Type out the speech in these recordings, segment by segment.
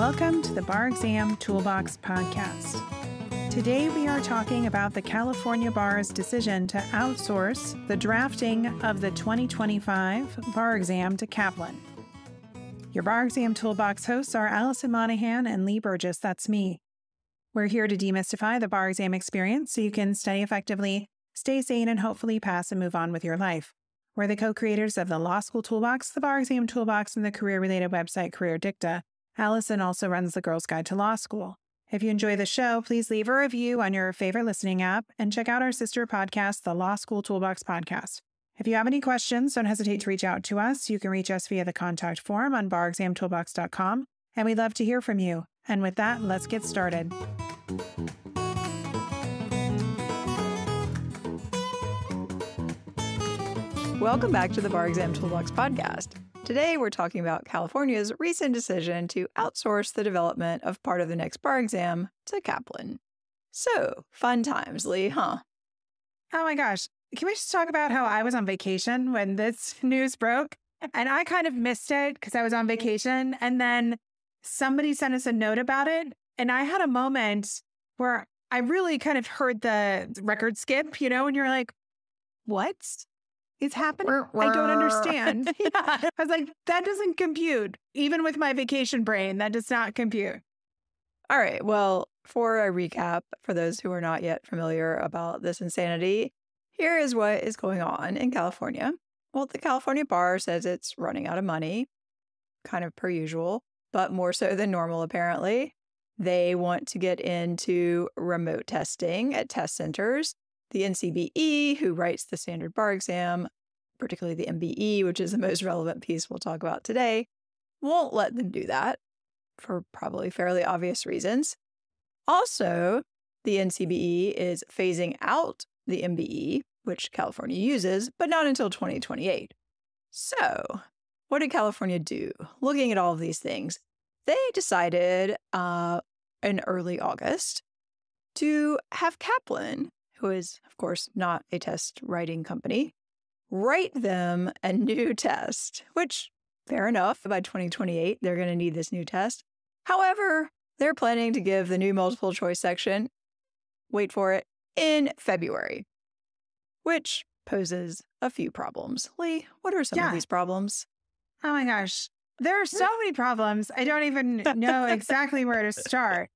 Welcome to the Bar Exam Toolbox Podcast. Today we are talking about the California Bar's decision to outsource the drafting of the 2025 bar exam to Kaplan. Your Bar Exam Toolbox hosts are Allison Monahan and Lee Burgess. That's me. We're here to demystify the bar exam experience so you can study effectively, stay sane, and hopefully pass and move on with your life. We're the co creators of the Law School Toolbox, the Bar Exam Toolbox, and the career related website Career Dicta. Allison also runs the Girls Guide to Law School. If you enjoy the show, please leave a review on your favorite listening app and check out our sister podcast, the Law School Toolbox Podcast. If you have any questions, don't hesitate to reach out to us. You can reach us via the contact form on barexamtoolbox.com, and we'd love to hear from you. And with that, let's get started. Welcome back to the Bar Exam Toolbox podcast. Today, we're talking about California's recent decision to outsource the development of part of the next bar exam to Kaplan. So, fun times, Lee, huh? Oh my gosh. Can we just talk about how I was on vacation when this news broke? And I kind of missed it because I was on mm-hmm. vacation. And then somebody sent us a note about it. And I had a moment where I really kind of heard the record skip, you know, and you're like, what? Is happening? I don't understand. yeah. I was like, that doesn't compute. Even with my vacation brain, that does not compute. All right. Well, for a recap, for those who are not yet familiar about this insanity, here is what is going on in California. Well, the California bar says it's running out of money, kind of per usual, but more so than normal, apparently. They want to get into remote testing at test centers the NCBE, who writes the standard bar exam, particularly the MBE, which is the most relevant piece we'll talk about today, won't let them do that for probably fairly obvious reasons. Also, the NCBE is phasing out the MBE, which California uses, but not until 2028. So, what did California do? Looking at all of these things, they decided uh, in early August to have Kaplan who is, of course, not a test writing company, write them a new test, which, fair enough, by 2028, they're going to need this new test. However, they're planning to give the new multiple choice section, wait for it, in February, which poses a few problems. Lee, what are some yeah. of these problems? Oh my gosh. There are so many problems. I don't even know exactly where to start.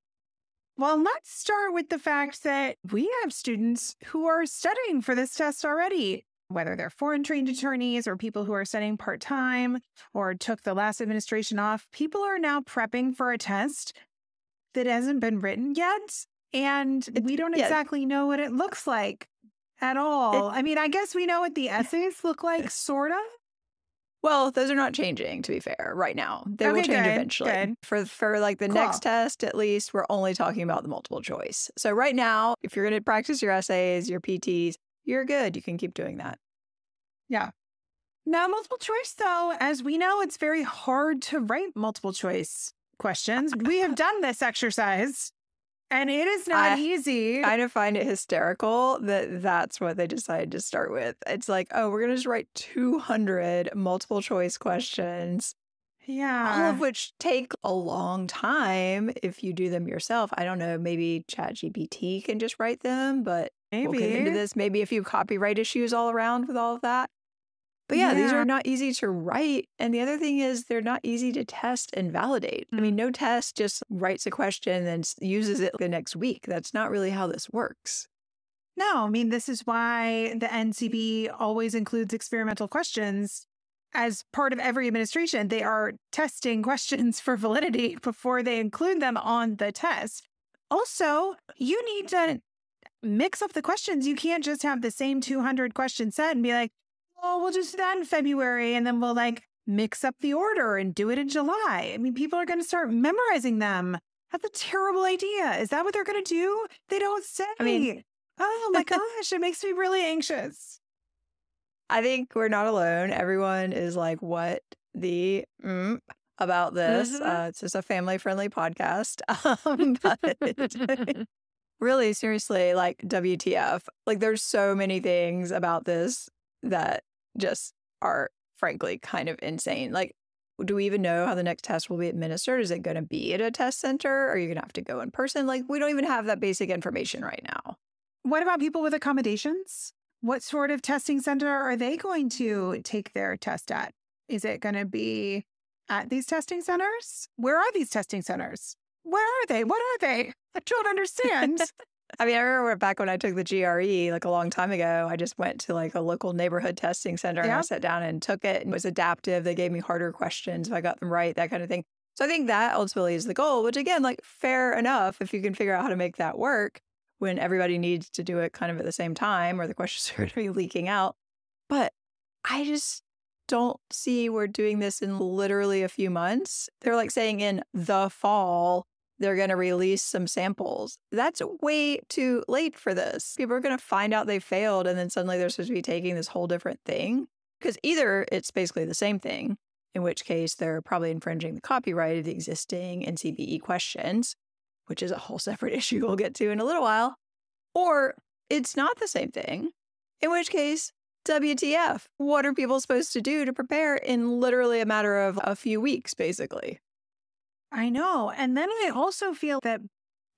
Well, let's start with the fact that we have students who are studying for this test already, whether they're foreign trained attorneys or people who are studying part time or took the last administration off. People are now prepping for a test that hasn't been written yet. And we don't yeah. exactly know what it looks like at all. It, I mean, I guess we know what the essays look like, sort of. Well, those are not changing, to be fair, right now. They okay, will change good, eventually. Good. For for like the cool. next test, at least, we're only talking about the multiple choice. So right now, if you're going to practice your essays, your PTs, you're good. You can keep doing that. Yeah. Now, multiple choice, though, as we know, it's very hard to write multiple choice questions. We have done this exercise and it is not I easy. I kind of find it hysterical that that's what they decided to start with. It's like, oh, we're going to just write 200 multiple choice questions. Yeah. All of which take a long time if you do them yourself. I don't know. Maybe ChatGPT can just write them, but maybe we'll get into this. Maybe a few copyright issues all around with all of that. But yeah, yeah, these are not easy to write. And the other thing is, they're not easy to test and validate. I mean, mm. no test just writes a question and uses it the next week. That's not really how this works. No, I mean, this is why the NCB always includes experimental questions as part of every administration. They are testing questions for validity before they include them on the test. Also, you need to mix up the questions. You can't just have the same 200 question set and be like, oh, we'll just do that in February and then we'll like mix up the order and do it in July. I mean, people are going to start memorizing them. That's a terrible idea. Is that what they're going to do? They don't say. I mean, oh my gosh, it makes me really anxious. I think we're not alone. Everyone is like, what the mm, about this? Mm-hmm. Uh, it's just a family friendly podcast. Um, but really, seriously, like, WTF. Like, there's so many things about this that just are frankly kind of insane. Like Do we even know how the next test will be administered? Is it going to be at a test center? Are you going to have to go in person? Like, we don't even have that basic information right now. What about people with accommodations? What sort of testing center are they going to take their test at? Is it going to be at these testing centers? Where are these testing centers? Where are they? What are they? I don't understand. I mean, I remember back when I took the GRE, like a long time ago, I just went to like a local neighborhood testing center and I sat down and took it and it was adaptive. They gave me harder questions if I got them right, that kind of thing. So I think that ultimately is the goal, which again, like fair enough if you can figure out how to make that work when everybody needs to do it kind of at the same time or the questions are going to be leaking out. But I just don't see we're doing this in literally a few months. They're like saying in the fall, they're going to release some samples. That's way too late for this. People are going to find out they failed and then suddenly they're supposed to be taking this whole different thing. Because either it's basically the same thing, in which case they're probably infringing the copyright of the existing NCBE questions, which is a whole separate issue we'll get to in a little while, or it's not the same thing, in which case, WTF? What are people supposed to do to prepare in literally a matter of a few weeks, basically? I know. And then I also feel that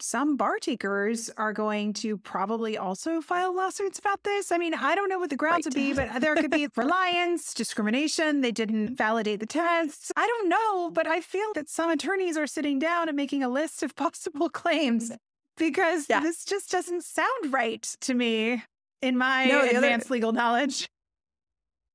some bar takers are going to probably also file lawsuits about this. I mean, I don't know what the grounds right. would be, but there could be reliance, discrimination. They didn't validate the tests. I don't know, but I feel that some attorneys are sitting down and making a list of possible claims mm-hmm. because yeah. this just doesn't sound right to me in my no, advanced other... legal knowledge.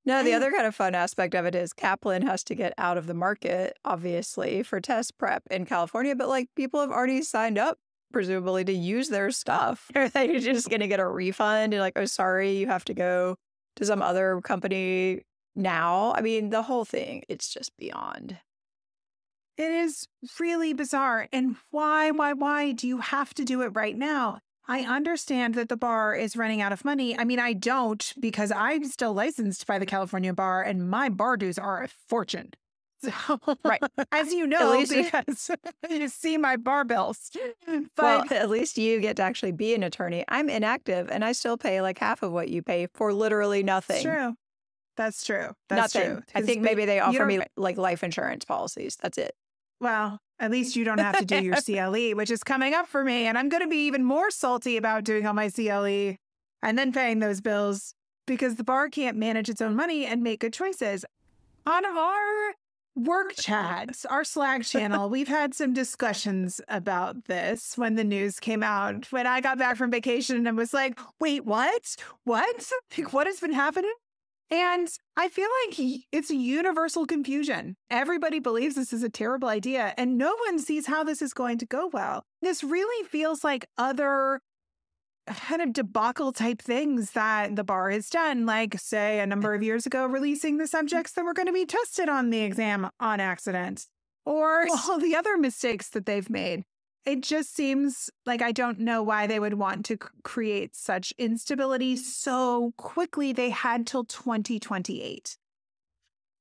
No, the other kind of fun aspect of it is Kaplan has to get out of the market, obviously, for test prep in California, but like people have already signed up, presumably, to use their stuff. Are they just going to get a refund and like, oh, sorry, you have to go to some other company now? I mean, the whole thing, it's just beyond. It is really bizarre. And why, why, why do you have to do it right now? I understand that the bar is running out of money. I mean, I don't because I'm still licensed by the California bar and my bar dues are a fortune. So, right. As you know, least because you see my bar bills. But well, at least you get to actually be an attorney. I'm inactive and I still pay like half of what you pay for literally nothing. true. That's true. That's nothing. true. I think maybe they offer me like life insurance policies. That's it. Well, at least you don't have to do your CLE, which is coming up for me. And I'm going to be even more salty about doing all my CLE and then paying those bills because the bar can't manage its own money and make good choices. On our work chats, our Slack channel, we've had some discussions about this when the news came out. When I got back from vacation and was like, wait, what? What? Like, what has been happening? And I feel like it's a universal confusion. Everybody believes this is a terrible idea, and no one sees how this is going to go well. This really feels like other kind of debacle type things that the bar has done, like, say, a number of years ago, releasing the mm-hmm. subjects that were going to be tested on the exam on accident, or all the other mistakes that they've made it just seems like I don't know why they would want to create such instability so quickly. They had till 2028.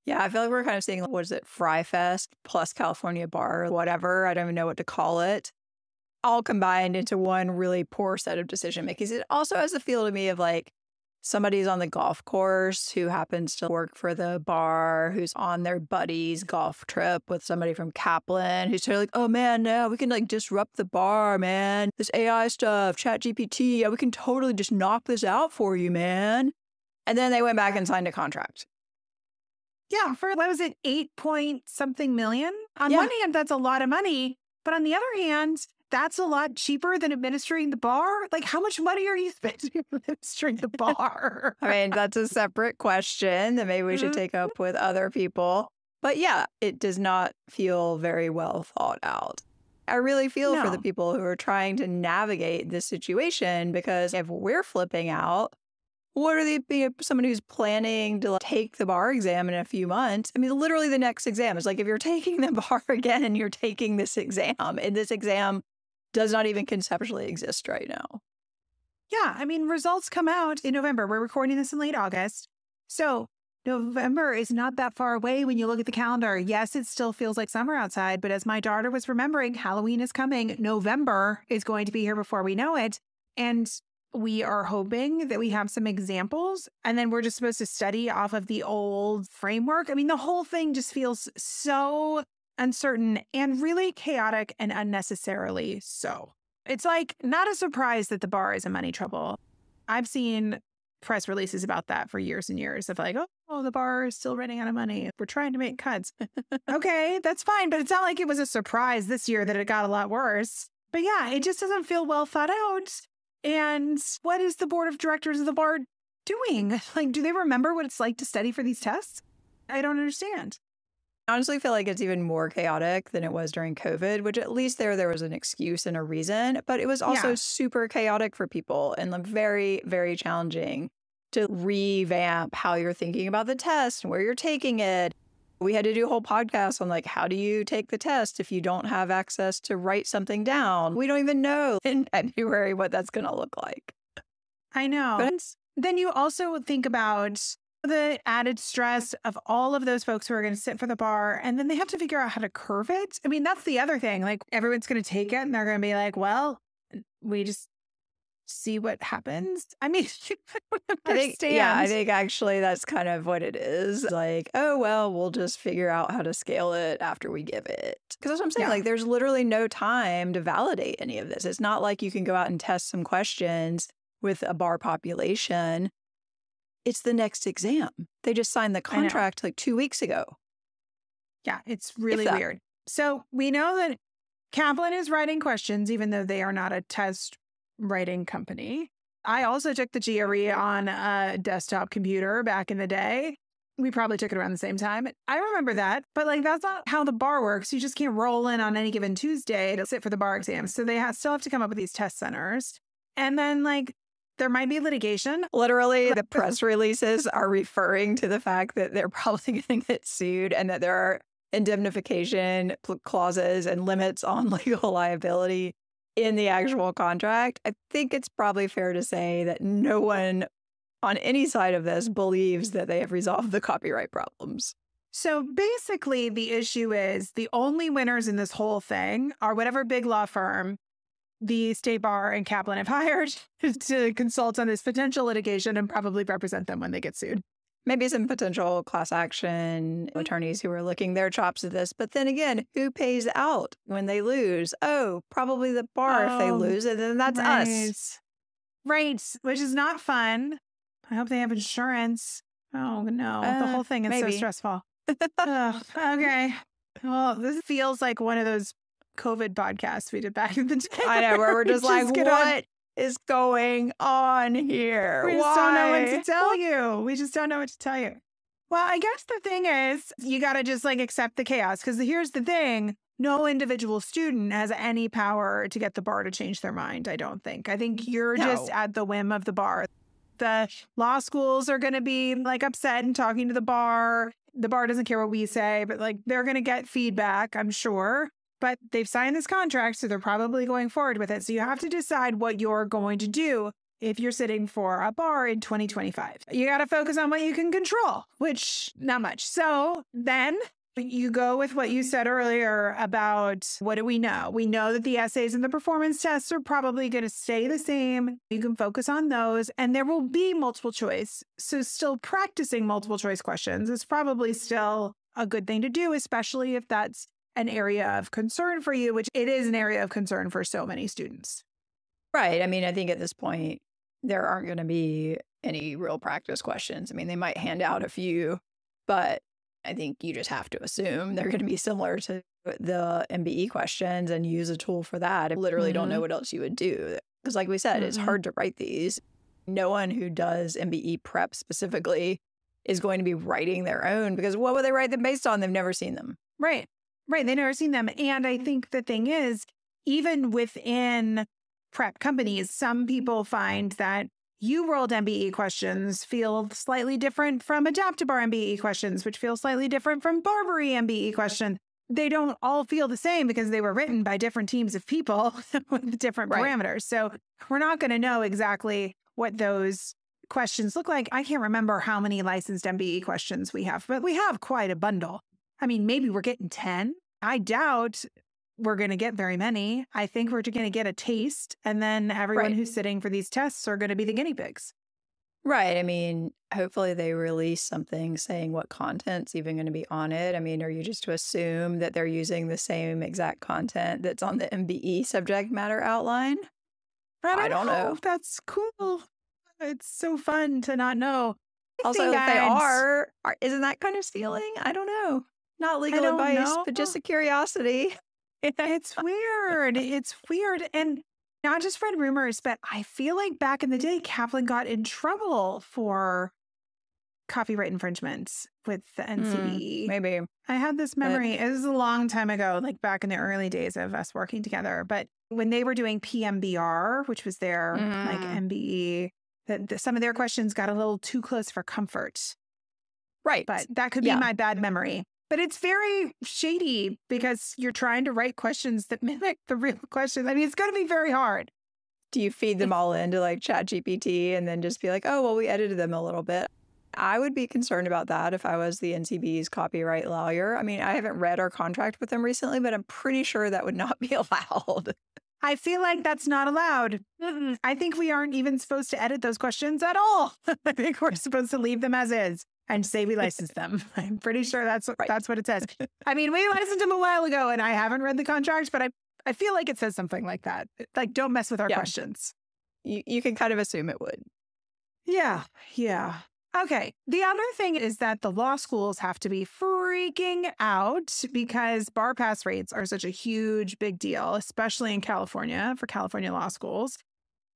Yeah, I feel like we're kind of seeing what is it, Fyre Fest plus California Bar, whatever. I don't even know what to call it. All combined into one really poor set of decision making. It also has the feel to me of like somebody's on the golf course who happens to work for the bar, who's on their buddy's golf trip with somebody from Kaplan, who's totally like, oh man, yeah, we can like disrupt the bar, man. This AI stuff, Chat GPT, yeah, we can totally just knock this out for you, man. And then they went back and signed a contract. Yeah, for what was it, eight point something million? On yeah. one hand, that's a lot of money. But on the other hand, that's a lot cheaper than administering the bar? Like, how much money are you spending administering the bar? I mean, that's a separate question that maybe we should mm-hmm. take up with other people. But yeah, it does not feel very well thought out. I really feel no. for the people who are trying to navigate this situation because if we're flipping out, what are the somebody who's planning to take the bar exam in a few months? I mean, literally the next exam is like if you're taking the bar again and you're taking this exam, and this exam does not even conceptually exist right now. Yeah. I mean, results come out in November. We're recording this in late August. So November is not that far away when you look at the calendar. Yes, it still feels like summer outside, but as my daughter was remembering, Halloween is coming. November is going to be here before we know it. And we are hoping that we have some examples and then we're just supposed to study off of the old framework. I mean, the whole thing just feels so uncertain and really chaotic and unnecessarily so. It's like not a surprise that the bar is in money trouble. I've seen press releases about that for years and years of like, oh, the bar is still running out of money. We're trying to make cuts. okay, that's fine. But it's not like it was a surprise this year that it got a lot worse. But yeah, it just doesn't feel well thought out. And what is the board of directors of the bar doing? Like, do they remember what it's like to study for these tests? I don't understand. I honestly feel like it's even more chaotic than it was during COVID, which at least there there was an excuse and a reason, but it was also Yeah. super chaotic for people and like very, very challenging to revamp how you're thinking about the test and where you're taking it. We had to do a whole podcast on like how do you take the test if you don't have access to write something down? We don't even know in February what that's going to look like. I know. But then you also think about the added stress of all of those folks who are going to sit for the bar and then they have to figure out how to curve it. I mean, that's the other thing. Like everyone's going to take it and they're going to be like, well, we just see what happens. I mean, I I think, yeah, I think actually that's kind of what it is. Like, oh, well, we'll just figure out how to scale it after we give it. Because that's what I'm saying. Yeah. Like, there's literally no time to validate any of this. It's not like you can go out and test some questions with a bar population. It's the next exam. They just signed the contract like two weeks ago. Yeah, it's really weird. So we know that Kaplan is writing questions, even though they are not a test writing company. I also took the GRE on a desktop computer back in the day. We probably took it around the same time. I remember that, but like that's not how the bar works. You just can't roll in on any given Tuesday to sit for the bar exam. So they ha- still have to come up with these test centers. And then like there might be litigation. Literally, the press releases are referring to the fact that they're probably going to get sued and that there are indemnification clauses and limits on legal liability in the actual contract. I think it's probably fair to say that no one on any side of this believes that they have resolved the copyright problems. So basically, the issue is the only winners in this whole thing are whatever big law firm the State Bar and Kaplan have hired to consult on this potential litigation and probably represent them when they get sued. Maybe some potential class action attorneys who are licking their chops at this. But then again, who pays out when they lose? Oh, probably the bar if they Oh, lose, and then that's us. Right, which is not fun. I hope they have insurance. Oh no, the Uh, whole thing is maybe. so stressful. Ugh, okay. Well, this feels like one of those COVID podcast we did back in the day. I know, where we're just like, get on- what is going on here? We just don't know what to tell you. We just don't know what to tell you. Well, I guess the thing is, you got to just like accept the chaos because here's the thing no individual student has any power to get the bar to change their mind, I don't think. I think you're just at the whim of the bar. The law schools are going to be like upset and talking to the bar. The bar doesn't care what we say, but like they're going to get feedback, I'm sure. But they've signed this contract, so they're probably going forward with it. So you have to decide what you're going to do if you're sitting for a bar in 2025. You got to focus on what you can control, which not much. So then you go with what you said earlier about what do we know? We know that the essays and the performance tests are probably going to stay the same. You can focus on those, and there will be multiple choice. So, still practicing multiple choice questions is probably still a good thing to do, especially if that's an area of concern for you, which it is an area of concern for so many students. Right. I mean, I think at this point, there aren't going to be any real practice questions. I mean, they might hand out a few, but I think you just have to assume they're going to be similar to the MBE questions and use a tool for that. I literally don't know what else you would do. Because, like we said, it's Mhm. hard to write these. No one who does MBE prep specifically is going to be writing their own because what would they write them based on? They've never seen them. Right. Right. They've never seen them. And I think the thing is, even within prep companies, some people find that UWorld MBE questions feel slightly different from AdaptiBar MBE questions, which feel slightly different from BARBRI MBE question. They don't all feel the same because they were written by different teams of people with different Right. parameters. So we're not going to know exactly what those questions look like. I can't remember how many licensed MBE questions we have, but we have quite a bundle. I mean, maybe we're getting 10. I doubt we're going to get very many. I think we're going to get a taste. And then everyone Right. who's sitting for these tests are going to be the guinea pigs. Right. I mean, hopefully they release something saying what content's even going to be on it. I mean, are you just to assume that they're using the same exact content that's on the MBE subject matter outline? I don't know. That's cool. It's so fun to not know. I Also, if they I'd- are, are, isn't that kind of stealing? I don't know. Not legal advice, but just a curiosity. It's weird. It's weird. And not just read rumors, but I feel like back in the day, Kaplan got in trouble for copyright infringements with the NCBE. Maybe. I had this memory. It was a long time ago, like back in the early days of us working together. But when they were doing PMBR, which was their like Mhm. MBE, that that some of their questions got a little too close for comfort. Right. But that could Yeah. be my bad memory. But it's very shady because you're trying to write questions that mimic the real questions. I mean, it's going to be very hard. do you feed them all into like chat gpt and then just be like oh well we edited them a little bit i would be concerned about that if i was the ncb's copyright lawyer i mean i haven't read our contract with them recently but i'm pretty sure that would not be allowed I feel like that's not allowed. Mm-mm. I think we aren't even supposed to edit those questions at all. I think we're supposed to leave them as is and say we licensed them. I'm pretty sure that's Right. that's what it says. I mean, we licensed them a while ago, and I haven't read the contract, but I I feel like it says something like that. Like, don't mess with our Yeah. questions. you, you can kind of assume it would Yeah, yeah. Okay. The other thing is that the law schools have to be freaking out because bar pass rates are such a huge, big deal, especially in California for California law schools.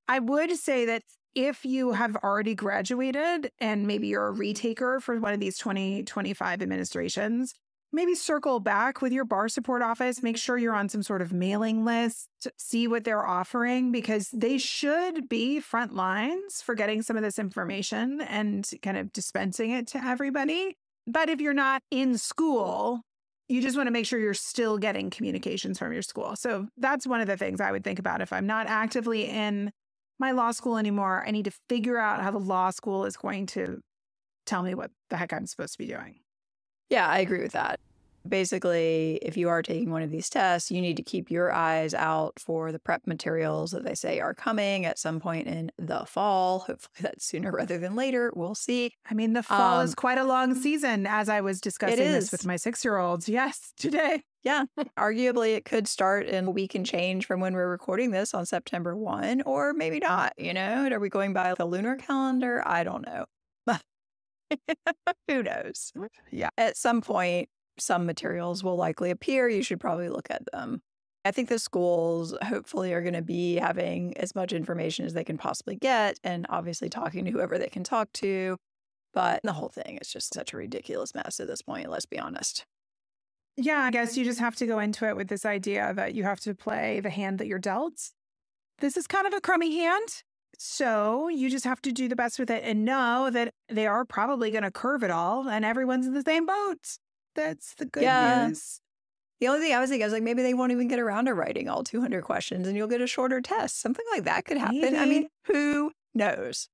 I would say that if you have already graduated and maybe you're a retaker for one of these 2025 administrations, maybe circle back with your bar support office, make sure you're on some sort of mailing list, see what they're offering because they should be front lines for getting some of this information and kind of dispensing it to everybody. But if you're not in school, you just want to make sure you're still getting communications from your school. So that's one of the things I would think about if I'm not actively in my law school anymore. I need to figure out how the law school is going to tell me what the heck I'm supposed to be doing. yeah i agree with that basically if you are taking one of these tests you need to keep your eyes out for the prep materials that they say are coming at some point in the fall hopefully that's sooner rather than later we'll see I mean, the fall Um, is quite a long season, as I was discussing this with my six year olds. Yes, today. Yeah, arguably it could start in a week and change from when we're recording this on September 1, or maybe not. You know, are we going by the lunar calendar? I don't know. Who knows? Yeah. At some point, some materials will likely appear. You should probably look at them. I think the schools hopefully are going to be having as much information as they can possibly get and obviously talking to whoever they can talk to. But the whole thing is just such a ridiculous mess at this point, let's be honest. Yeah, I guess you just have to go into it with this idea that you have to play the hand that you're dealt. This is kind of a crummy hand. So you just have to do the best with it and know that they are probably going to curve it all and everyone's in the same boat. That's the good Yeah. news. The only thing I was thinking, I was like, maybe they won't even get around to writing all 200 questions and you'll get a shorter test. Something like that could happen. I mean, who knows?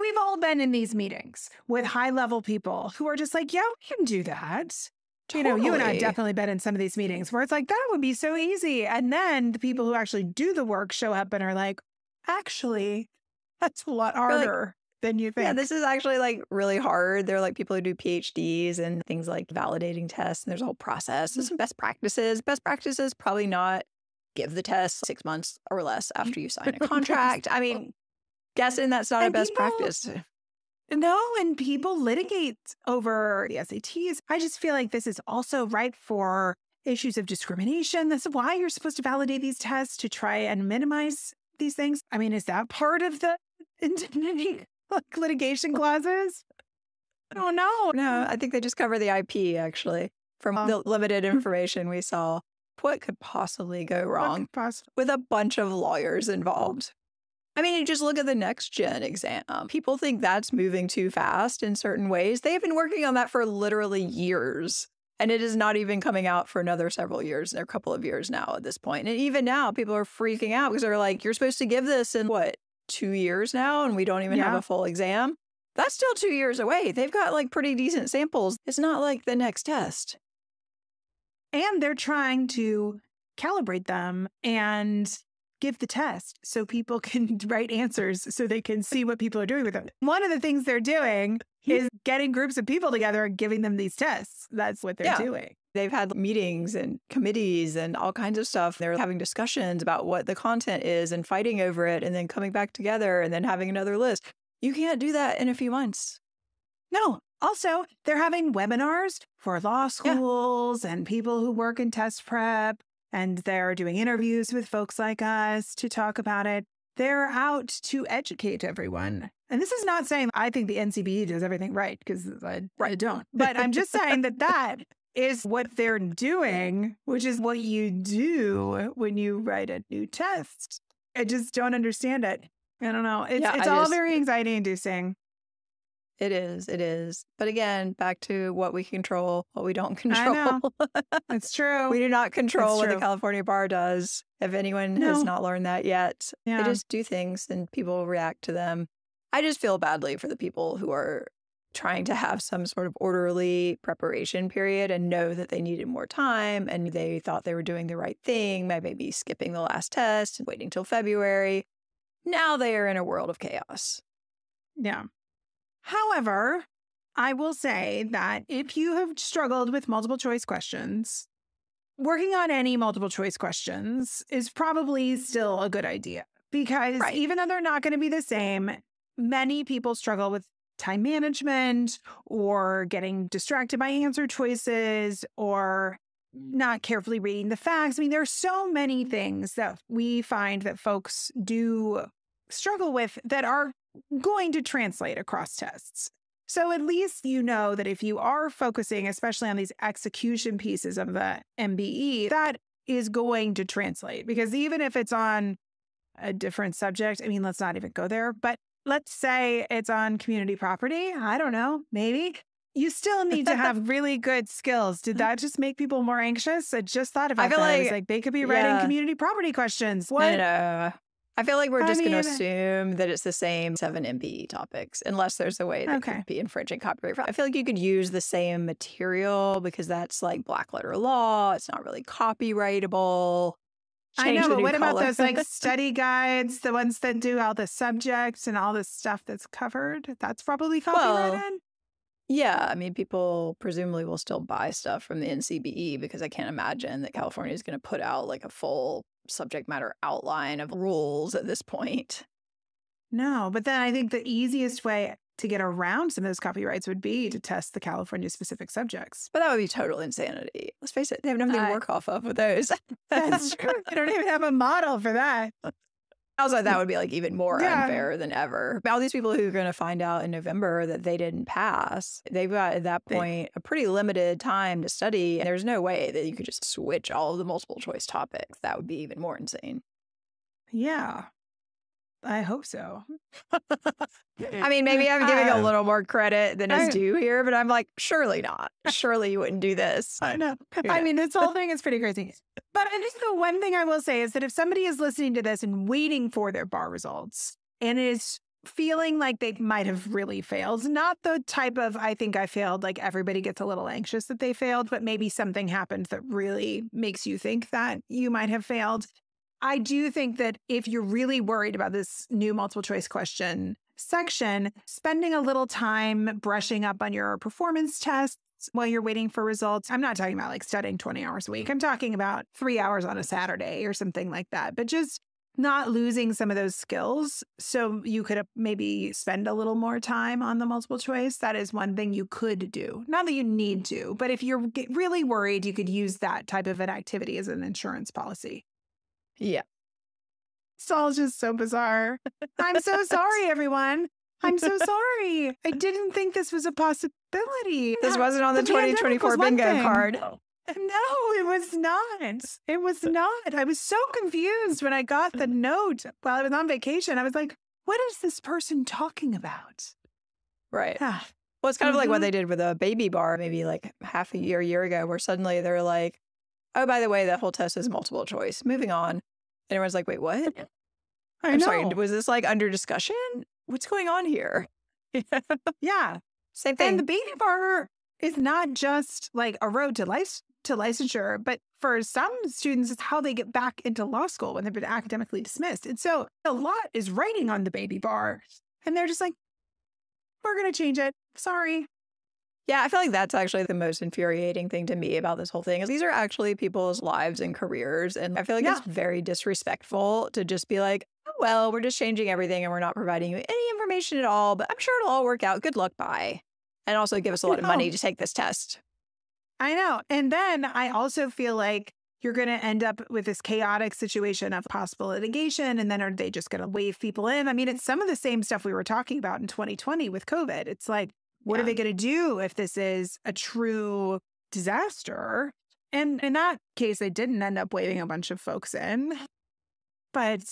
We've all been in these meetings with high level people who are just like, yeah, we can do that. You know, you and I have definitely been in some of these meetings where it's like, that would be so easy. And then the people who actually do the work show up and are like, actually, that's a lot like, harder than you think. Yeah, this is actually like really hard. There are like people who do PhDs and things like validating tests, and there's a whole process. There's mm-hmm. some best practices. Best practices probably not give the test six months or less mm. after you sign a contract. I mean, guessing that's not a best people- practice. No, and people litigate over the SATs. I just feel like this is also right for issues of discrimination. That's why you're supposed to validate these tests to try and minimize these things. I mean, is that part of the indemnity like litigation clauses? I don't know. No, I think they just cover the IP actually from Oh. the limited information we saw. What could possibly go wrong? poss- with a bunch of lawyers involved. I mean, you just look at the next gen exam. People think that's moving too fast in certain ways. They have been working on that for literally years. And it is not even coming out for another several years, or a couple of years now at this point. And even now, people are freaking out because they're like, you're supposed to give this in what, two years now? And we don't even have a full exam. That's still two years away. They've got like pretty decent samples. It's not like the next test. And they're trying to calibrate them and give the test so people can write answers so they can see what people are doing with them. One of the things they're doing is getting groups of people together and giving them these tests. That's what they're Yeah. doing. They've had meetings and committees and all kinds of stuff. They're having discussions about what the content is and fighting over it and then coming back together and then having another list. You can't do that in a few months. No. Also, they're having webinars for law schools and people who work in test prep, and they're doing interviews with folks like us to talk about it. They're out to educate everyone. And this is not saying I think the NCBE does everything right, because I, I don't. But I'm just saying that that is what they're doing, which is what you do when you write a new test. I just don't understand it. I don't know. It's, Yeah, it's I all just- very anxiety inducing. It is. It is. But again, back to what we control, what we don't I know. control. It's true. we do not control what the. California bar does. If anyone No. has not learned that yet, Yeah. they just do things and people react to them. I just feel badly for the people who are trying to have some sort of orderly preparation period and know that they needed more time and they thought they were doing the right thing by maybe skipping the last test and waiting till February. Now they are in a world of chaos. Yeah. However, I will say that if you have struggled with multiple choice questions, working on any multiple choice questions is probably still a good idea because Right. even though they're not going to be the same, many people struggle with time management or getting distracted by answer choices or mm. not carefully reading the facts. I mean, there are so many mm. things that we find that folks do struggle with that are going to translate across tests. So at least you know that if you are focusing, especially on these execution pieces of the MBE, that is going to translate. Because even if it's on a different subject, I mean, let's not even go there, but let's say it's on community property. I don't know, maybe. You still need to have really good skills. Did mm-hmm. that just make people more anxious? I just thought about feel that. I was like- like, they could be writing yeah. community property questions. What? no. I feel like we're I just going to assume that it's the same seven MBE topics, unless there's a way that Okay. could be infringing copyright. I feel like you could use the same material because that's like black letter law. It's not really copyrightable. I know, but what about color. those like study guides, the ones that do all the subjects and all the stuff that's covered? That's probably Well, yeah, I mean, people presumably will still buy stuff from the NCBE because I can't imagine that California is going to put out like a full subject matter outline of rules at this point. no, but then I think the easiest way to get around some of those copyrights would be to test the California specific subjects. But that would be total insanity. Let's face it, they have nothing to work off of with those. That's true. They don't even have a model for that. Also, that would be like even more Yeah. unfair than ever. All these people who are going to find out in November that they didn't pass, they've got at that point a pretty limited time to study. And there's no way that you could just switch all of the multiple choice topics. That would be even more insane. Yeah. I hope so. I mean, maybe I'm giving a Uh, little more credit than is I- due here, but I'm like, surely not. Surely you wouldn't do this. I know. Yeah. I mean, this whole thing is pretty crazy. But I think the one thing I will say is that if somebody is listening to this and waiting for their bar results and is feeling like they might have really failed, not the type of I think I failed, like everybody gets a little anxious that they failed, but maybe something happened that really makes you think that you might have failed. I do think that if you're really worried about this new multiple choice question section, spending a little time brushing up on your performance tests while you're waiting for results. I'm not talking about like studying 20 hours a week. Mm-hmm. I'm talking about three hours on a Saturday or something like that, but just not losing some of those skills. So you could maybe spend a little more time on the multiple choice. That is one thing you could do. Not that you need to, but if you're really worried, you could use that type of an activity as an insurance policy. Yeah. It's all just so bizarre. I'm so sorry, everyone. I'm so sorry. I didn't think this was a possibility. This How- wasn't on the, the 2024 bingo thing. card. No, it was not. It was not. I was so confused when I got the note while I was on vacation. I was like, what is this person talking about? Right. Ah, Well, it's kind of like what Mhm. they did with a baby bar maybe like half a year, year ago, where suddenly they're like, oh, by the way, that whole test is multiple choice. Moving on. And everyone's like, wait, what? I I'm know. sorry, was this like under discussion? What's going on here? yeah. Same thing. And the baby bar is not just like a road to lic- to licensure, but for some students, it's how they get back into law school when they've been academically dismissed. And so a lot is writing on the baby bar. And they're just like, we're going to change it. Sorry. Yeah, I feel like that's actually the most infuriating thing to me about this whole thing is these are actually people's lives and careers. And I feel like Yeah. it's very disrespectful to just be like, oh, well, we're just changing everything and we're not providing you any information at all, but I'm sure it'll all work out. Good luck. Bye. And also give us a lot of money to take this test. I know. And then I also feel like you're going to end up with this chaotic situation of possible litigation. And then are they just going to wave people in? I mean, it's some of the same stuff we were talking about in 2020 with COVID. It's like, what are they going to do if this is a true disaster? And in that case, they didn't end up waving a bunch of folks in, but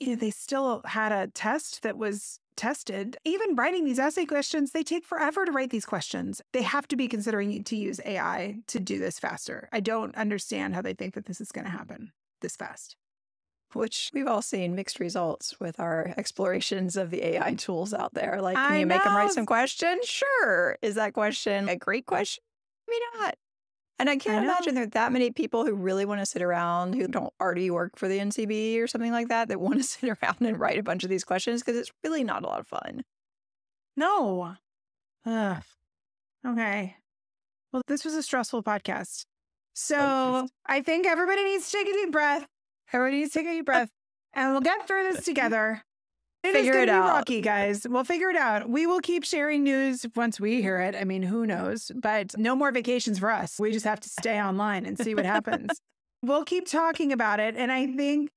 you know, they still had a test that was tested. Even writing these essay questions, they take forever to write these questions. They have to be considering to use AI to do this faster. I don't understand how they think that this is going to happen this fast. Which we've all seen mixed results with our explorations of the AI tools out there. Like, can I you make them write some questions? Sure. Is that question a great question? Maybe not. And I can't know. imagine there are that many people who really want to sit around who don't already work for the NCB or something like that that want to sit around and write a bunch of these questions because it's really not a lot of fun. No. Ugh. Okay. Well, this was a stressful podcast. So I think everybody needs to take a deep breath. Everybody needs to take a deep breath, and we'll get through this mm-hmm. together. It Figure it out. rocky, guys. We'll figure it out. We will keep sharing news once we hear it. I mean, who knows? But no more vacations for us. We just have to stay online and see what happens. we'll keep talking about it. And I think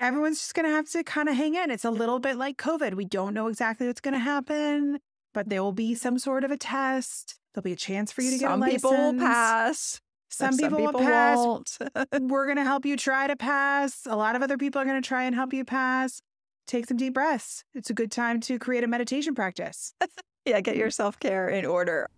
everyone's just going to have to kind of hang in. It's a little bit like COVID. We don't know exactly what's going to happen, but there will be some sort of a test. There'll be a chance for you to get some a license. people will pass. Some some people, will pass. Won't. We're going to help you try to pass. A lot of other people are going to try and help you pass. Take some deep breaths. It's a good time to create a meditation practice. Yeah, get your self care in order.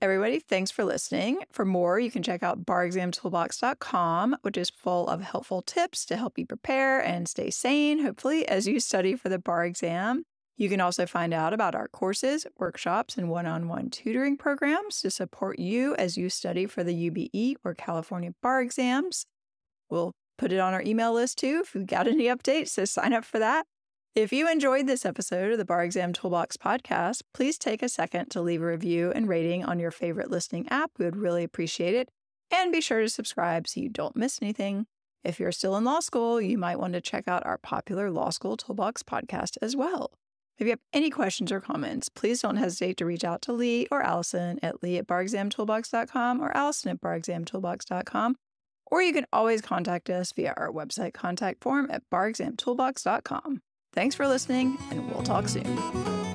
Everybody, thanks for listening. For more, you can check out barexamtoolbox.com, which is full of helpful tips to help you prepare and stay sane, hopefully, as you study for the bar exam. You can also find out about our courses, workshops, and one on one tutoring programs to support you as you study for the UBE or California bar exams. We'll put it on our email list too if you've got any updates, so sign up for that. If you enjoyed this episode of the Bar Exam Toolbox podcast, please take a second to leave a review and rating on your favorite listening app. We would really appreciate it. And be sure to subscribe so you don't miss anything. If you're still in law school, you might want to check out our popular Law School Toolbox podcast as well. If you have any questions or comments, please don't hesitate to reach out to Lee or Allison at lee at barexamtoolbox.com or allison at barexamtoolbox.com. Or you can always contact us via our website contact form at barexamtoolbox.com. Thanks for listening, and we'll talk soon.